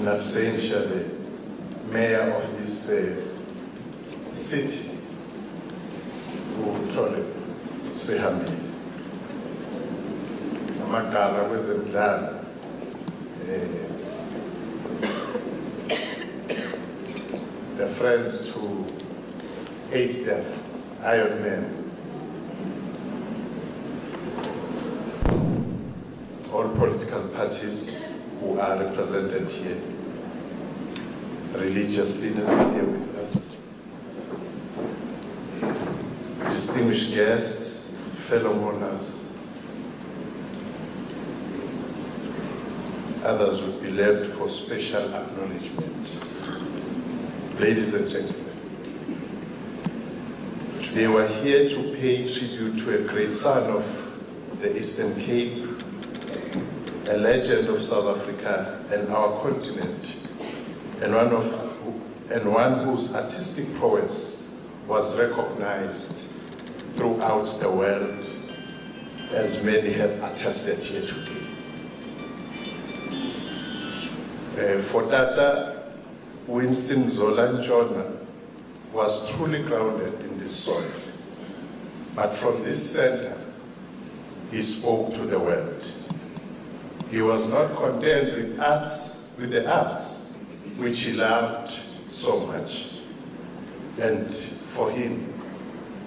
in absentia the mayor of this uh, city uthole sehambile amagala kwezemidlalo eh the friends to Ace the Iron Man. All political parties who are represented here, religious leaders here with us, distinguished guests, fellow mourners, others would be left for special acknowledgement. Ladies and gentlemen, today we're here to pay tribute to a great son of the Eastern Cape, a legend of South Africa and our continent, and one, of, and one whose artistic prowess was recognized throughout the world, as many have attested here today. Uh, for Dada, Winston Zola Ntshona was truly grounded in this soil. But from this center, he spoke to the world. He was not content with arts, with the arts, which he loved so much. And for him,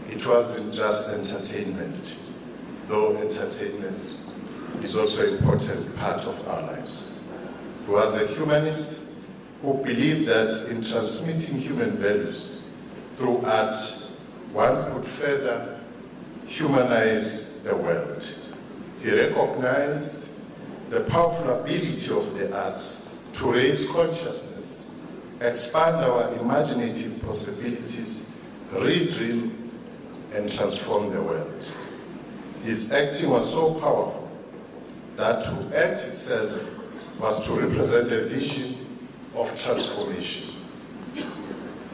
it wasn't just entertainment, though entertainment is also an important part of our lives. He was a humanist who believed that in transmitting human values through art, one could further humanize the world. He recognized the powerful ability of the arts to raise consciousness, expand our imaginative possibilities, redream, and transform the world. His acting was so powerful that to act itself was to represent a vision of transformation.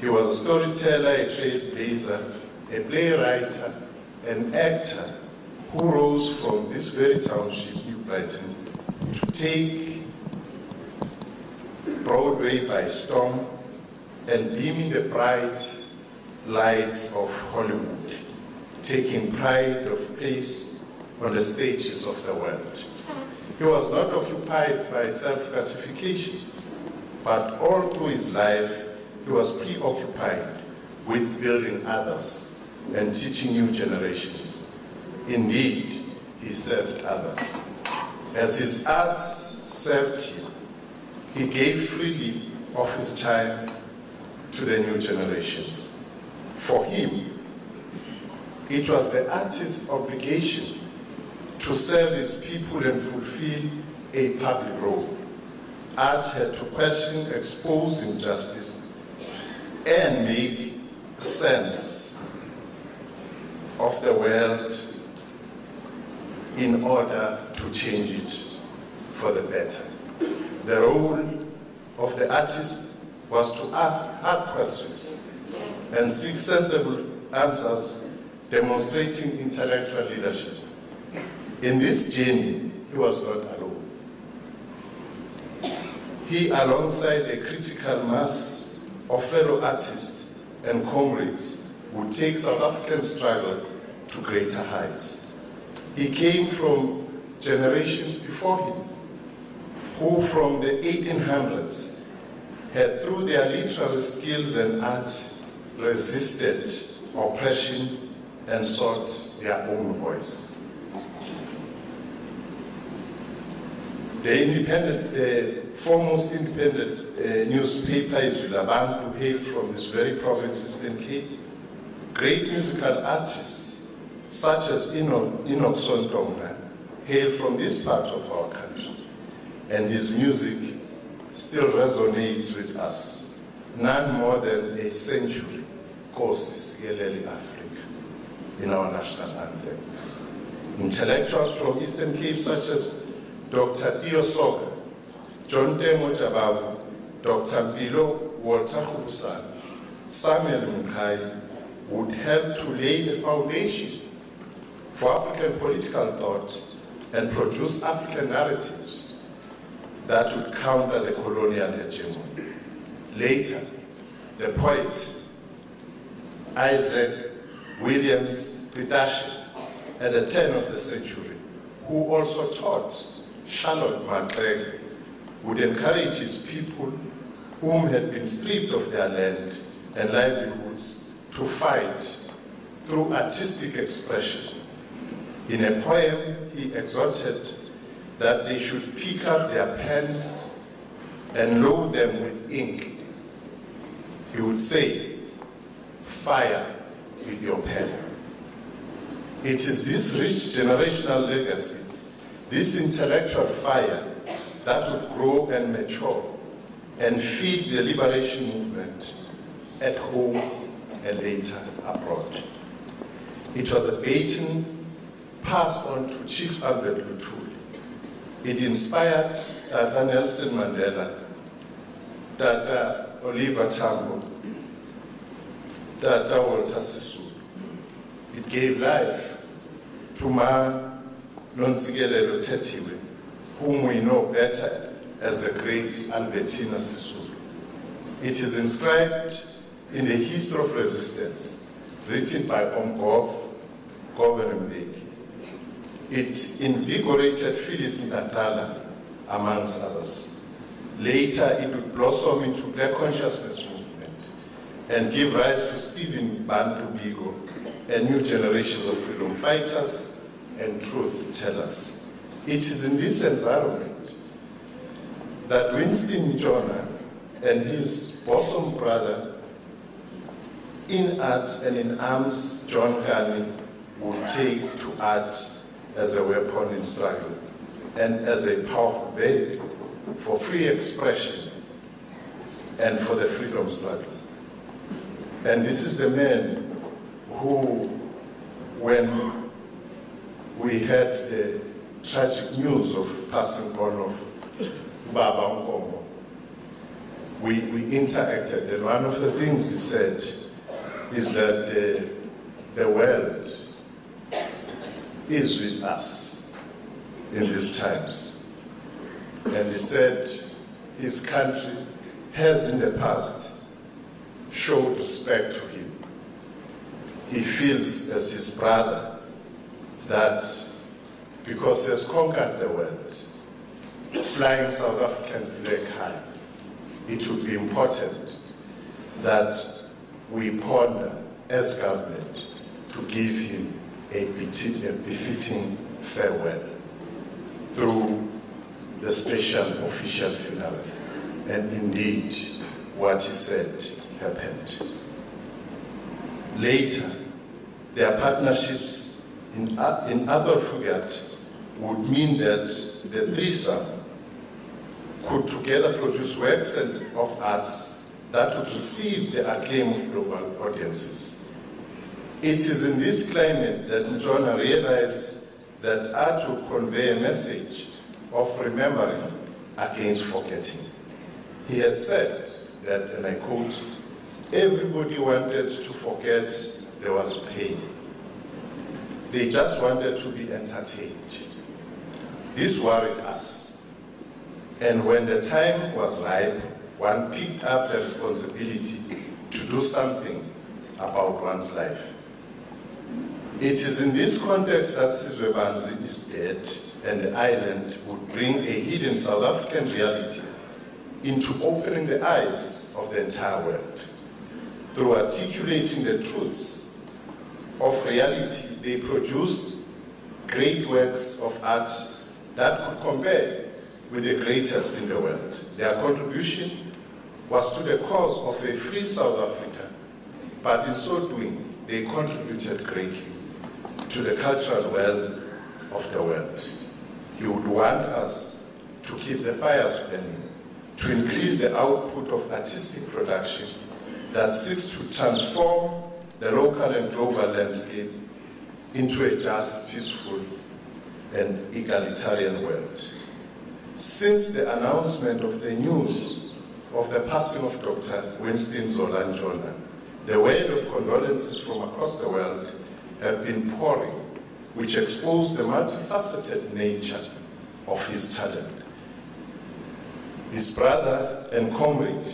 He was a storyteller, a trailblazer, a playwright, an actor who rose from this very township, New Brighton, to take Broadway by storm and beam in the bright lights of Hollywood, taking pride of place on the stages of the world. He was not occupied by self-gratification, but all through his life, he was preoccupied with building others and teaching new generations. Indeed, he served others. As his arts served him, he gave freely of his time to the new generations. For him, it was the artist's obligation to serve his people and fulfill a public role. Art had to question, expose injustice, and make sense of the world in order to change it for the better. The role of the artist was to ask hard questions and seek sensible answers, demonstrating intellectual leadership. In this journey, he was not alone. He, alongside a critical mass of fellow artists and comrades, would take South African struggle to greater heights. He came from generations before him, who from the 1800s had, through their literary skills and art, resisted oppression and sought their own voice. The independent, the foremost independent uh, newspaper Izwi Labantu, hailed from this very province, Eastern Cape. Great musical artists such as Enoch, Enoch Sontonga hail from this part of our country. And his music still resonates with us, none more than a century, Kosi Sikeleli Africa, in our national anthem. Intellectuals from Eastern Cape such as Dr. Tiyo Soga, John Tengo Jabavu, Dr. Mpilo Walter Rubusana, Samuel Mqhayi would help to lay the foundation for African political thought and produce African narratives that would counter the colonial hegemony. Later, the poet Isaac Williams Gqetashe at the turn of the century, who also taught Charlotte Maxeke, would encourage his people whom had been stripped of their land and livelihoods to fight through artistic expression. In a poem, he exhorted that they should pick up their pens and load them with ink. He would say, fire with your pen. It is this rich generational legacy, this intellectual fire that would grow and mature and feed the liberation movement at home and later abroad. It was a baton passed on to Chief Albert Luthuli. It inspired Tata Nelson Mandela, Tata Oliver Tambo, Tata Walter Sisulu. It gave life to Ma Nontsikelelo Thethiwe, whom we know better as the great Albertina Sisulu. It is inscribed in the history of resistance, written by Omgov, Govan Mbeki. It invigorated Phyllis Ntantala, amongst others. Later, it would blossom into Black Consciousness Movement and give rise to Stephen Bantu Biko and new generations of freedom fighters and truth tellers. It is in this environment that Winston Ntshona and his bosom brother in arts and in arms, John Kani, would take to art as a weapon in struggle and as a powerful vehicle for free expression and for the freedom struggle. And this is the man who, when we had the tragic news of passing on of Baba Nkomo, we, we interacted, and one of the things he said is that the, the world is with us in these times. And he said his country has in the past showed respect to him. He feels as his brother that because he has conquered the world, flying South African flag high, it would be important that we ponder as government to give him a befitting farewell through the special official funeral. And indeed, what he said happened. Later, their partnerships in, in Athol Fugard would mean that the threesome could together produce works and of arts that would receive the acclaim of global audiences. It is in this climate that Ntshona realized that art would convey a message of remembering against forgetting. He had said that, and I quote, everybody wanted to forget there was pain. They just wanted to be entertained. This worried us. And when the time was ripe, one picked up the responsibility to do something about one's life. It is in this context that Sizwe Banzi is dead and the island would bring a hidden South African reality into opening the eyes of the entire world. Through articulating the truths of reality, they produced great works of art that could compare with the greatest in the world. Their contribution was to the cause of a free South Africa, but in so doing, they contributed greatly to the cultural wealth of the world. He would want us to keep the fires burning, to increase the output of artistic production that seeks to transform the local and global landscape into a just, peaceful, and egalitarian world. Since the announcement of the news of the passing of Dr. Winston Zola Ntshona, the word of condolences from across the world have been pouring, which expose the multifaceted nature of his talent. His brother and comrade,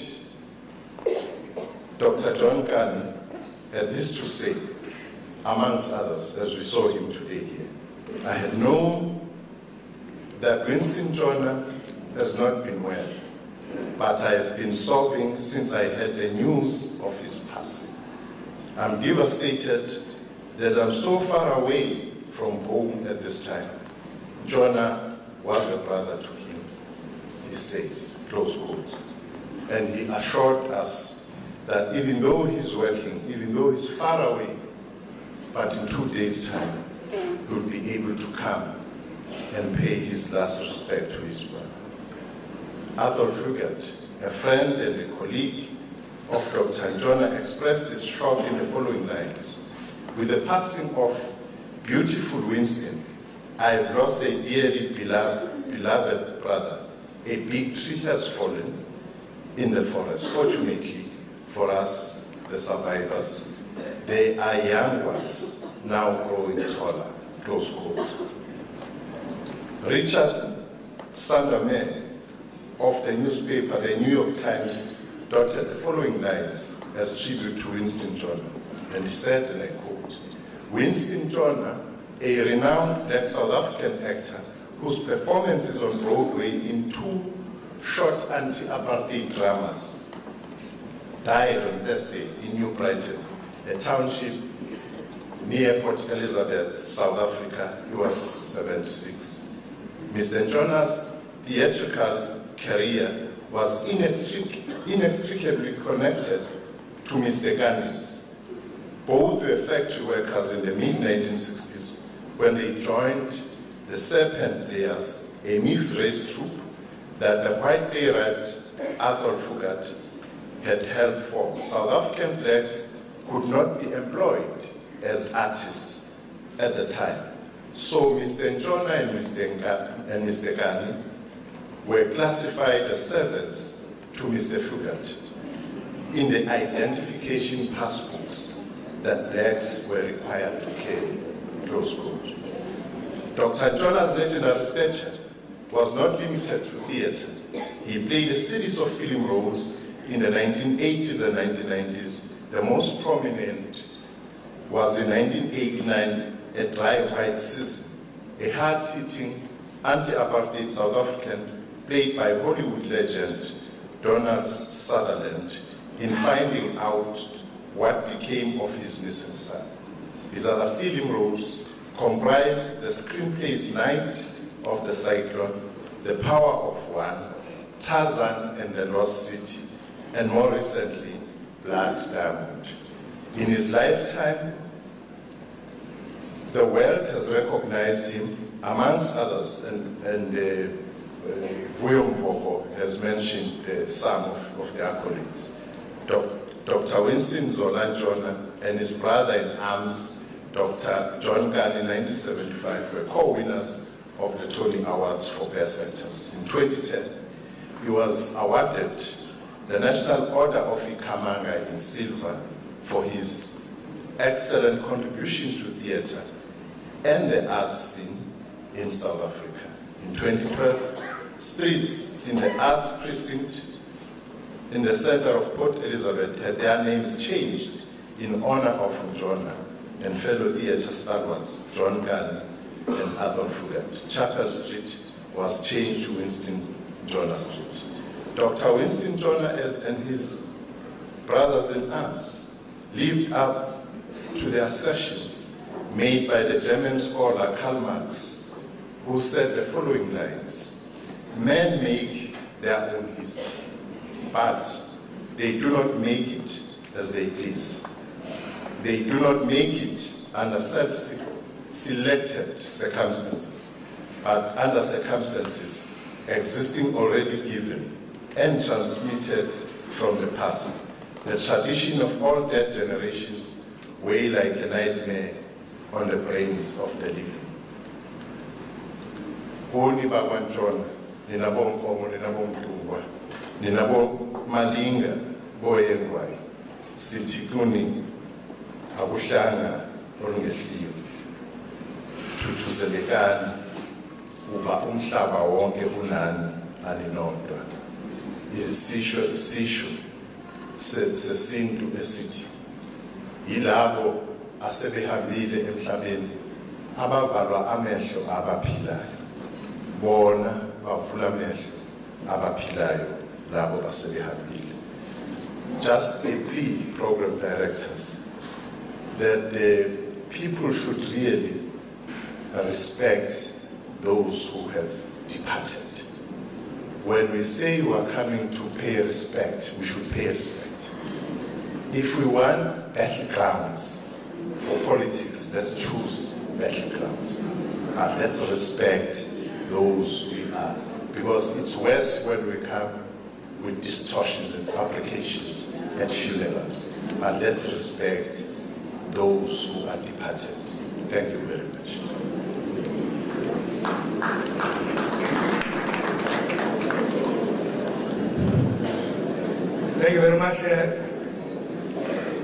Dr. John Kani, had this to say, amongst others, as we saw him today here. I had known that Winston Ntshona has not been well, but I have been sobbing since I heard the news of his passing. I'm devastated that I'm so far away from home at this time. Ntshona was a brother to him, he says, close quote. And he assured us that even though he's working, even though he's far away, but in two days' time, he will be able to come and pay his last respect to his brother. Athol Fugard, a friend and a colleague of Dr. Ntshona, expressed his shock in the following lines. With the passing of beautiful Winston, I have lost a dearly beloved, beloved brother. A big tree has fallen in the forest. Fortunately for us, the survivors, they are young ones now growing taller. Close quote. Richard Sanderman of the newspaper, the New York Times, dotted the following lines as tribute to Winston Ntshona, And he said, and I quote, Winston Ntshona, a renowned black South African actor whose performances on Broadway in two short anti-apartheid dramas died on Thursday in New Brighton, a township near Port Elizabeth, South Africa. He was 76. Mr. Ntshona's theatrical career was inextric inextricably connected to Mr. Kani's. Both were factory workers in the mid-1960s when they joined the Serpent Players, a mixed-race troupe that the white playwright Athol Fugard had helped form. South African blacks could not be employed as artists at the time. So Mr. Ntshona and Mr. Nga, and Mr. Kani were classified as servants to Mr. Fugard in the identification passbooks that blacks were required to carry, close quote. Dr. Ntshona's legendary stature was not limited to theater. He played a series of film roles in the 1980s and 1990s. The most prominent was in 1989, A Dry White Season, a hard-hitting anti-apartheid South African played by Hollywood legend Donald Sutherland in finding out what became of his missing son. His other film roles comprise the screenplays Night of the Cyclone, The Power of One, Tarzan and the Lost City, and more recently, Blood Diamond. In his lifetime, the world has recognized him, amongst others, and, and uh, uh, Vuyo Mvoko has mentioned uh, some of, of the accolades. Doc, Dr. Winston Zola Ntshona and his brother in arms, Dr. John Kani in 1975 were co-winners of the Tony Awards for Best Actors. In 2010, he was awarded the National Order of Ikhamanga in silver for his excellent contribution to theater and the arts scene in South Africa. In 2012, streets in the arts precinct in the center of Port Elizabeth had their names changed in honor of Ntshona and fellow theater stalwarts John Kani and Athol Fugard. Chapel Street was changed to Winston Ntshona Street. Dr. Winston Ntshona and his brothers in arms lived up to the assertions made by the German scholar Karl Marx, who said the following lines, men make their own history, but they do not make it as they please. They do not make it under self-selected circumstances, but under circumstances existing already given and transmitted from the past. The tradition of all dead generations weigh like a nightmare on the brains of the living. Kuni bakwantshona, nina bonkomo, nina bomtungwa, nina bomalinga, boyengwayo. Sithi kuni akuhlanga olungehliyo. Thuthuzelekani kuba umhlaba wonke unani aninodwa. isisho isisho se- sesintu esithi yilabo asebehambile emhlabeni abavalwa amehlo abaphilayo bona bavula amehlo abaphilayo asebehambile just a program directors that the people should really respect those who have departed when we say we are coming to pay respect, we should pay respect. If we want battlegrounds for politics, let's choose battlegrounds. But let's respect those we are. Because it's worse when we come with distortions and fabrications at funerals. But let's respect those who are departed. Thank you very much. Thank you very much, uh,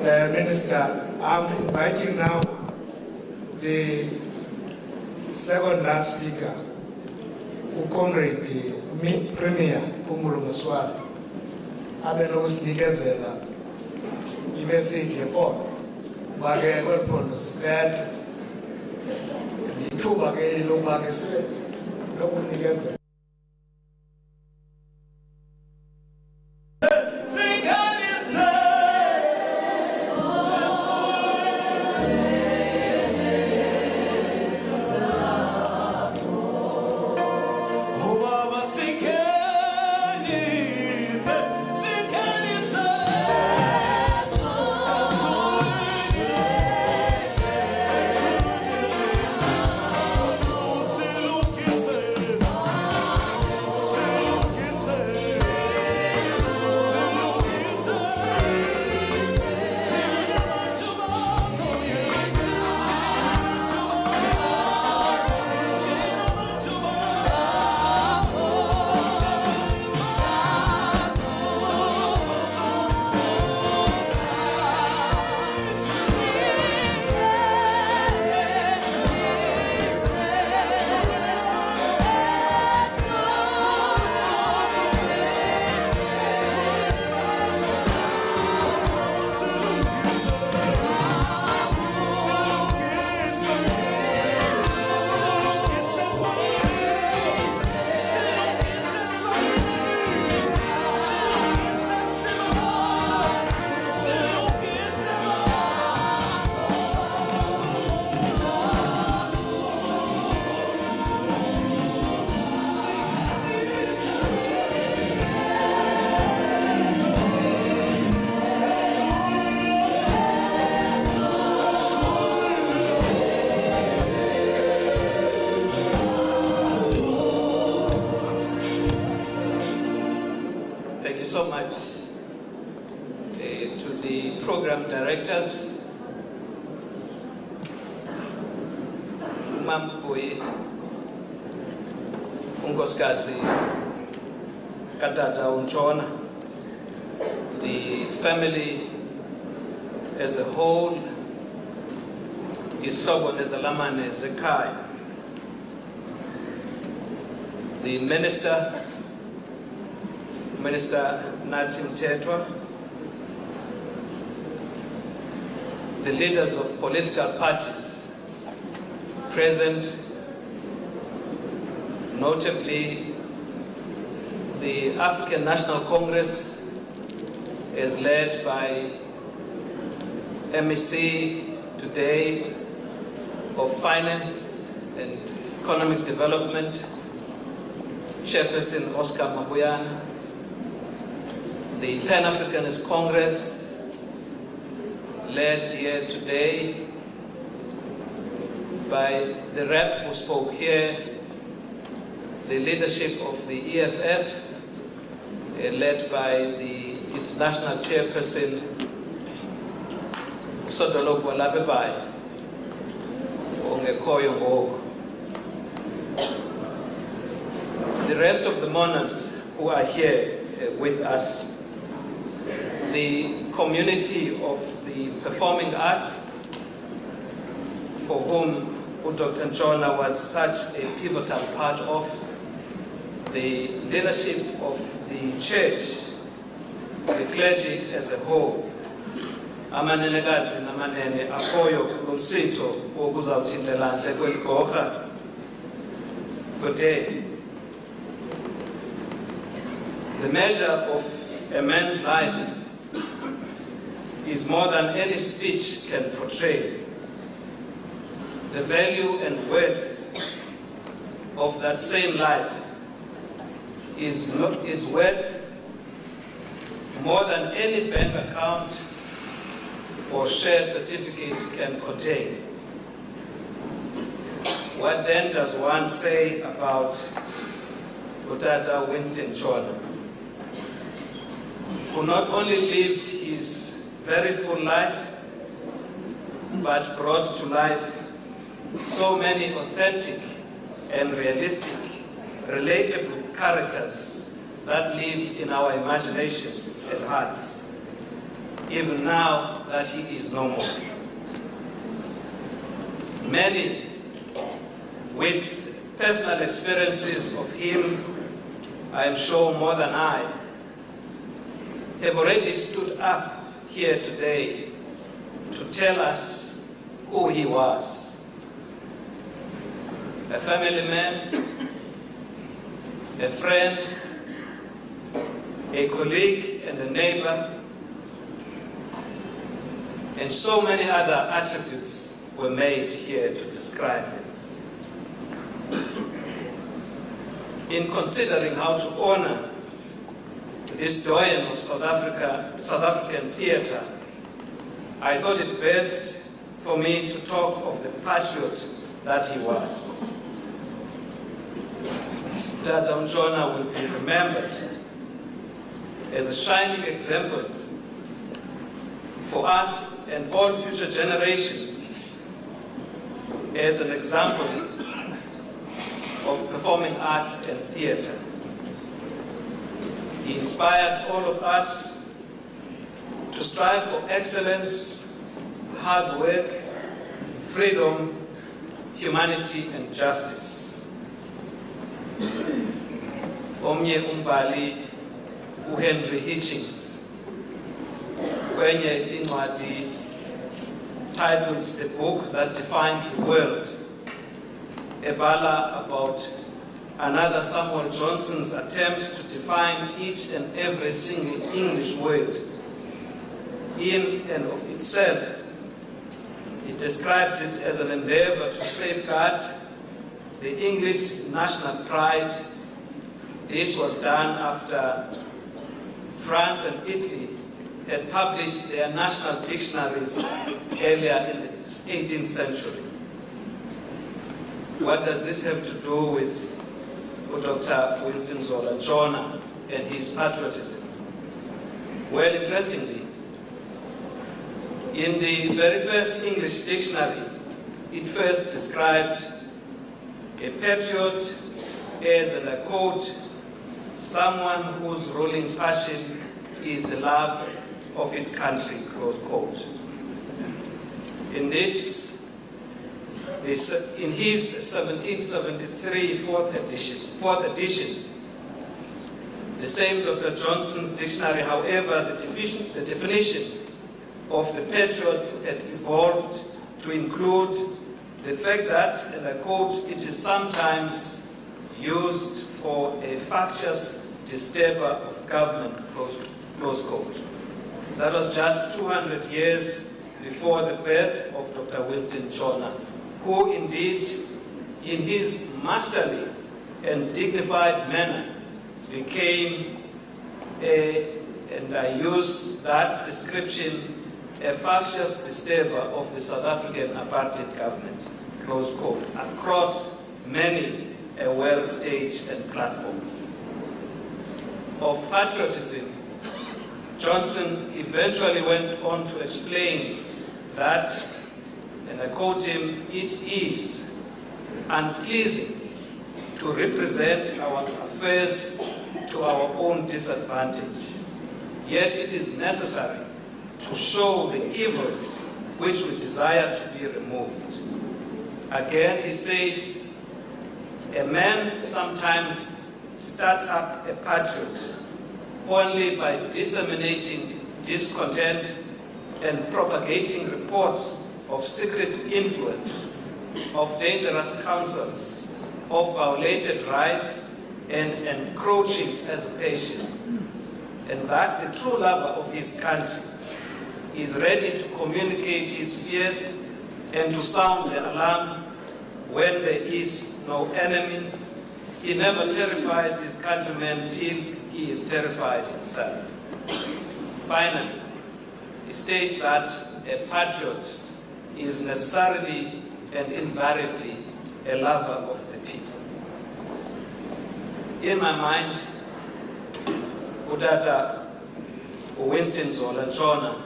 uh, Minister. I'm inviting now the second last speaker, uComrade Mi- Premier Phumulo Masualle, abe nokusinikezela imeseji yepondo ubake kweli phondo sipethwe ithuba ke lokuba ke lokunikezela unkosikazi katata uNtshona, the family as a whole, is isihlobo nezalamane zekhaya. The minister Minister Nathi Mthethwa, the leaders of political parties present, notably the African National Congress is led by MEC today of Finance and Economic Development, Chairperson Oscar Mabuyane, the Pan-Africanist Congress, led here today by the rep who spoke here, the leadership of the EFF, led by the, its national chairperson, ongekhoyo ngoku. The rest of the mourners who are here uh, with us, the community of the performing arts, for whom Dr. Ntshona was such a pivotal part of, the leadership of the church, the clergy as a whole, amanenekazi namanene akhoyo kulomsitho wokuzawuthintela ntle kweli gorha. Good. The measure of a man's life is more than any speech can portray. The value and worth of that same life is, is worth more than any bank account or share certificate can contain. What then does one say about Utata Winston Ntshona, who not only lived his very full life, but brought to life so many authentic and realistic, relatable characters that live in our imaginations and hearts, even now that he is no more. Many with personal experiences of him, I am sure more than I, have already stood up here today to tell us who he was. A family man, a friend, a colleague and a neighbor, and so many other attributes were made here to describe him. In considering how to honor this doyen of South Africa, South African theatre, I thought it best for me to talk of the patriot that he was. Tata Ntshona will be remembered as a shining example for us and all future generations as an example of performing arts and theatre. He inspired all of us to strive for excellence, hard work, freedom, humanity, and justice. Omnye umbali uHenry Hitchings kwenye incwadi titled The Book That Defined the World ebala about another Samuel Johnson's attempt to define each and every single English word. In and of itself, it describes it as an endeavor to safeguard the English national pride. This was done after France and Italy had published their national dictionaries earlier in the 18th century. What does this have to do with Dr. Winston Zola Ntshona and his patriotism? Well, interestingly, in the very first English dictionary, it first described a patriot as, and I quote, someone whose ruling passion is the love of his country, close quote. In this, this in his 1773 fourth edition, fourth edition, the same Dr. Johnson's dictionary, however, the, definition, the definition of the patriot had evolved to include the fact that, and I quote, it is sometimes used for a factious disturber of government, close, close quote. That was just 200 years before the birth of Dr. Winston Ntshona, who indeed, in his masterly and dignified manner, became a, and I use that description, a factious disturber of the South African apartheid government, close quote, across many uh, world stage and platforms. Of patriotism, Johnson eventually went on to explain that, and I quote him, it is unpleasing to represent our affairs to our own disadvantage. Yet it is necessary to show the evils which we desire to be removed. Again, he says, a man sometimes starts up a patriot only by disseminating discontent and propagating reports of secret influence, of dangerous counsels, of violated rights, and encroaching as a patient. And that the true lover of his country is ready to communicate his fears and to sound the alarm when there is no enemy. He never terrifies his countrymen till he is terrified himself. Finally, he states that a patriot is necessarily and invariably a lover of the people. In my mind, Udata Winston Zola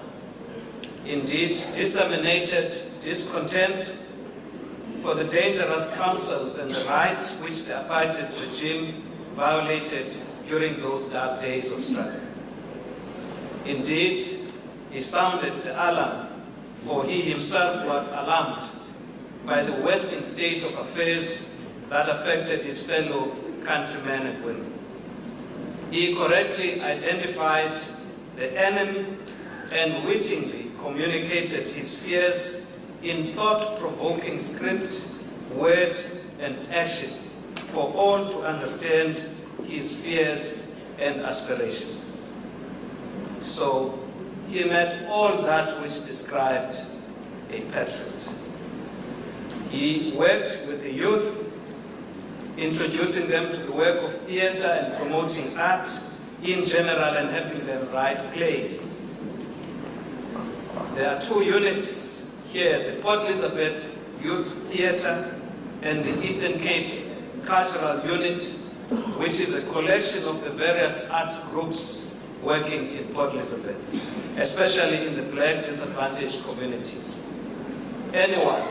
indeed disseminated discontent for the dangerous counsels and the rights which the apartheid regime violated during those dark days of struggle. Indeed, he sounded the alarm, for he himself was alarmed by the worsening state of affairs that affected his fellow countrymen and women. He correctly identified the enemy and wittingly communicated his fears in thought-provoking script, word, and action for all to understand his fears and aspirations. So he met all that which described a patriot. He worked with the youth, introducing them to the work of theater and promoting art in general and helping them write plays. There are two units here, the Port Elizabeth Youth Theatre and the Eastern Cape Cultural Unit, which is a collection of the various arts groups working in Port Elizabeth, especially in the black disadvantaged communities. Anyone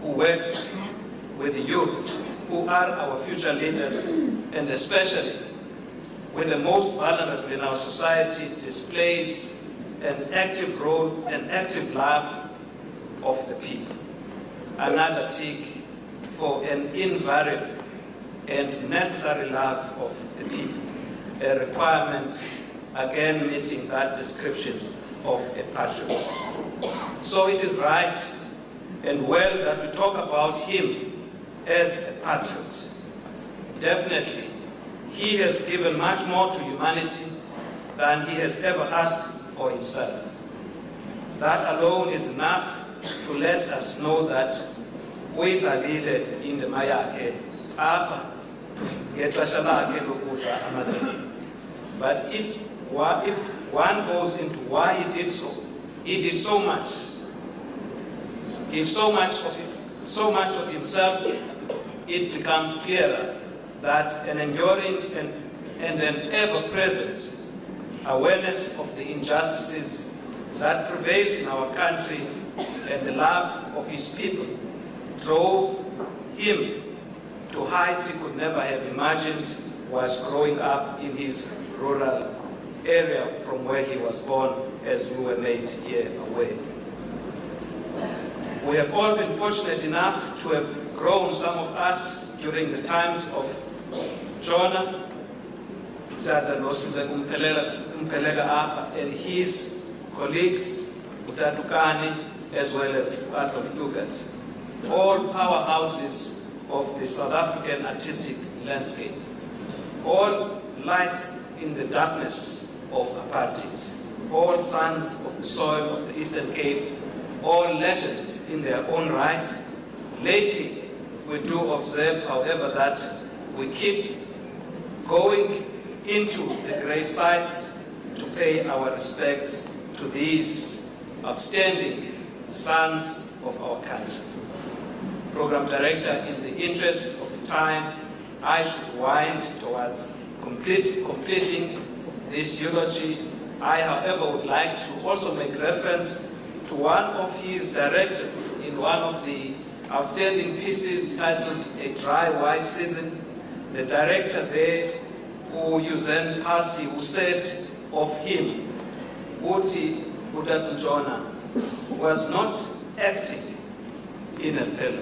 who works with the youth, who are our future leaders, and especially with the most vulnerable in our society, displays an active role, an active love of the people. Another tick for an invariable and necessary love of the people, a requirement again meeting that description of a patriot. So it is right and well that we talk about him as a patriot. Definitely, he has given much more to humanity than he has ever asked for himself. That alone is enough to let us know that uyidlalile indima yakhe apha ngexesha lakhe lokudla amazini. But if, if one goes into why he did so, he did so much, give so much of so much of himself, it becomes clearer that an enduring and, and an ever-present awareness of the injustices that prevailed in our country and the love of his people drove him to heights he could never have imagined was growing up in his rural area from where he was born as we were made here away. We have all been fortunate enough to have grown, some of us, during the times of Ntshona, Tata Nosize Umpelega Apa, and his colleagues, Utatukani, as well as Athol Fugard, all powerhouses of the South African artistic landscape, all lights in the darkness of apartheid, all sons of the soil of the Eastern Cape, all legends in their own right. Lately, we do observe, however, that we keep going into the grave sites to pay our respects to these outstanding sons of our country. Program Director, in the interest of time, I should wind towards complete, completing this eulogy. I, however, would like to also make reference to one of his directors in one of the outstanding pieces titled A Dry White Season. The director there, Euzhan Palcy, who said of him, Uti Utatunjona, was not acting in a film.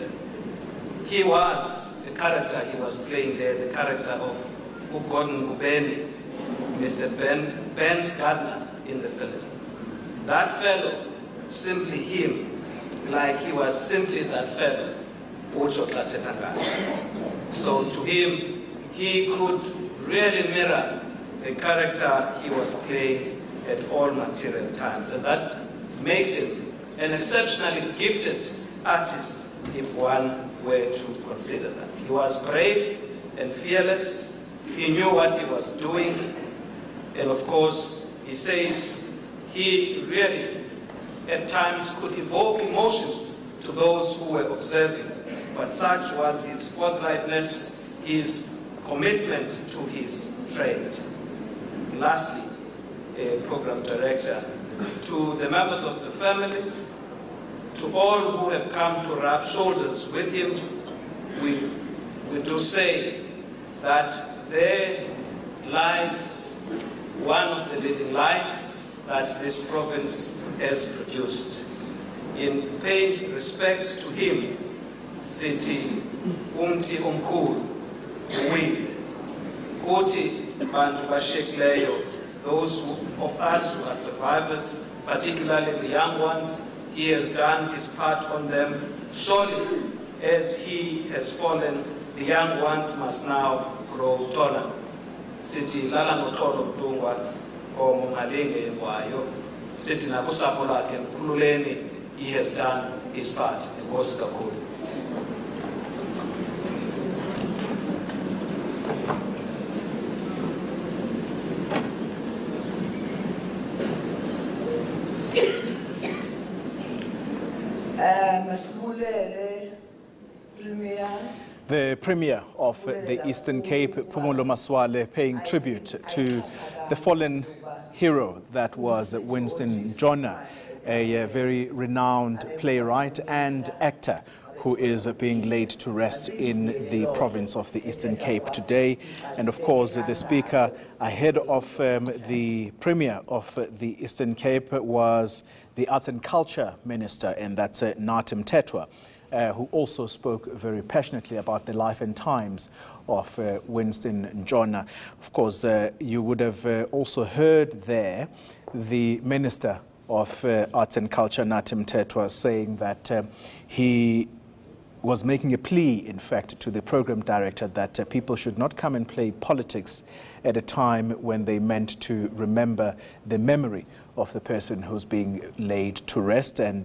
He was the character he was playing there, the character of Ugon Ngubeni, Mr. Ben, Ben's Gardner in the film. That fellow, simply him, like he was simply that fellow. So to him, he could really mirror the character he was playing at all material times. And that makes him an exceptionally gifted artist if one were to consider that. He was brave and fearless. He knew what he was doing. And of course, he says he really at times could evoke emotions to those who were observing. But such was his forthrightness, his commitment to his trade. Lastly, a program director, to the members of the family, to all who have come to rub shoulders with him, we, we do say that there lies one of the leading lights that this province has produced. In paying respects to him, sithi umthi omkhulu uwile kuthi bantu bashiyekileyo those of us who are survivors particularly the young ones he has done his part on them. Surely as he has fallen the young ones must now grow taller. Sithi lala ngoxolo mntungwa ngomo ngalinge kwayo sithi nakusapho lakhe mkhululeni he has done his part. Enkosi kakhulu The Premier of the Eastern Cape, Phumulo Masualle, paying tribute to the fallen hero that was Winston Ntshona, a uh, very renowned playwright and actor who is being laid to rest in the province of the Eastern Cape today. And of course, the Speaker, ahead of um, the Premier of the Eastern Cape, was the Arts and Culture Minister, and that's uh, Nathi Mthethwa uh, who also spoke very passionately about the life and times of uh, Winston Ntshona. Of course, uh, you would have uh, also heard there the Minister of uh, Arts and Culture, Nathi Mthethwa, saying that um, he was making a plea, in fact, to the program director that uh, people should not come and play politics at a time when they meant to remember the memory of the person who's being laid to rest and